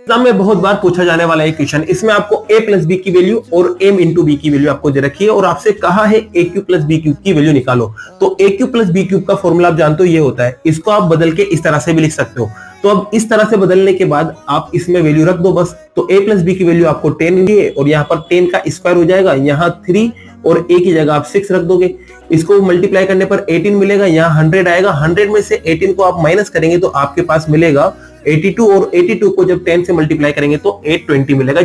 Exam में बहुत बार पूछा जाने वाला एक क्वेश्चन। इसमें आपको a प्लस बी की वैल्यू और m इंटू बी की वैल्यू आपको दे रखी है और आपसे कहा है A cube plus B cube की वैल्यू निकालो। तो A cube plus B cube का फॉर्मूला आप जानते हो, ये होता है। इसको आप बदल के इस तरह से भी लिख सकते हो। तो अब इस तरह से बदलने के बाद आप इसमें वैल्यू रख दो बस। तो ए प्लस बी की वैल्यू आपको टेन है और यहाँ पर टेन का स्क्वायर हो जाएगा। यहाँ थ्री और ए की जगह आप सिक्स रख दोगे। इसको मल्टीप्लाई करने पर 18 मिलेगा। यहाँ 100 आएगा। 100 में से 18 को आप माइनस करेंगे तो आपके पास मिलेगा 82 और 82 को जब 10 से मल्टीप्लाई करेंगे तो 820 मिलेगा